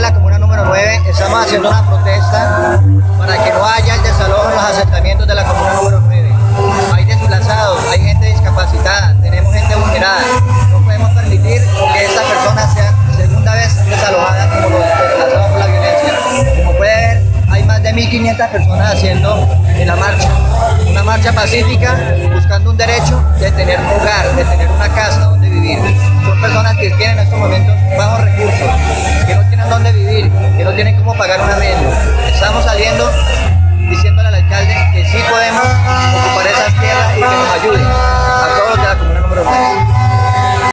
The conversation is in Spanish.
la Comuna número 9 estamos haciendo una protesta para que no haya el desalojo en los asentamientos de la Comuna número 9. Hay desplazados, hay gente discapacitada, tenemos gente vulnerada. No podemos permitir que estas personas sean segunda vez desalojadas como los por la violencia. Como puede ver, hay más de 1.500 personas haciendo en la marcha. Una marcha pacífica buscando un derecho de tener un hogar, de tener una casa donde vivir. Son personas que tienen en estos momentos bajo tienen cómo pagar una menos. Estamos saliendo